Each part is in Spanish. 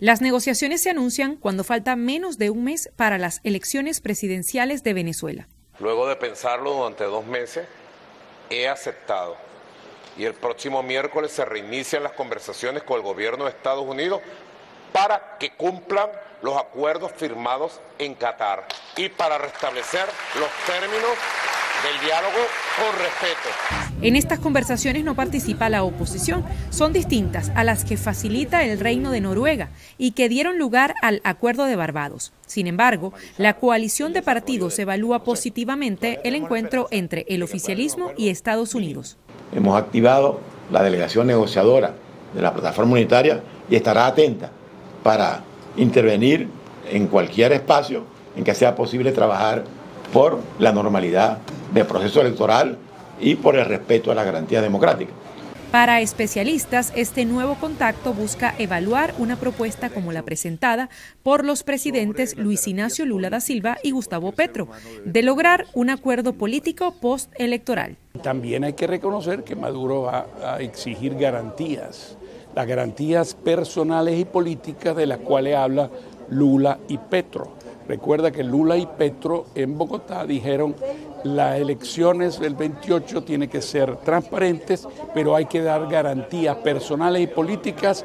Las negociaciones se anuncian cuando falta menos de un mes para las elecciones presidenciales de Venezuela. Luego de pensarlo durante dos meses, he aceptado y el próximo miércoles se reinician las conversaciones con el gobierno de Estados Unidos para que cumplan los acuerdos firmados en Qatar y para restablecer los términos del diálogo con respeto. En estas conversaciones no participa la oposición, son distintas a las que facilita el Reino de Noruega y que dieron lugar al Acuerdo de Barbados. Sin embargo, la coalición de partidos evalúa positivamente el encuentro entre el oficialismo y Estados Unidos. Hemos activado la delegación negociadora de la plataforma unitaria y estará atenta para intervenir en cualquier espacio en que sea posible trabajar por la normalidad del proceso electoral y por el respeto a las garantías democráticas. Para especialistas, este nuevo contacto busca evaluar una propuesta como la presentada por los presidentes Luis Ignacio Lula da Silva y Gustavo Petro, de lograr un acuerdo político postelectoral. También hay que reconocer que Maduro va a exigir garantías, las garantías personales y políticas de las cuales habla Lula y Petro. Recuerda que Lula y Petro en Bogotá dijeron las elecciones del 28 tienen que ser transparentes, pero hay que dar garantías personales y políticas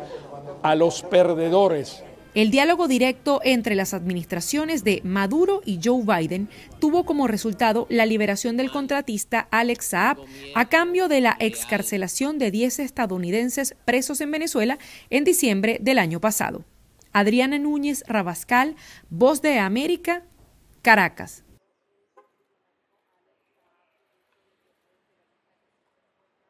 a los perdedores. El diálogo directo entre las administraciones de Maduro y Joe Biden tuvo como resultado la liberación del contratista Alex Saab a cambio de la excarcelación de 10 estadounidenses presos en Venezuela en diciembre del año pasado. Adriana Núñez Rabascal, Voz de América, Caracas.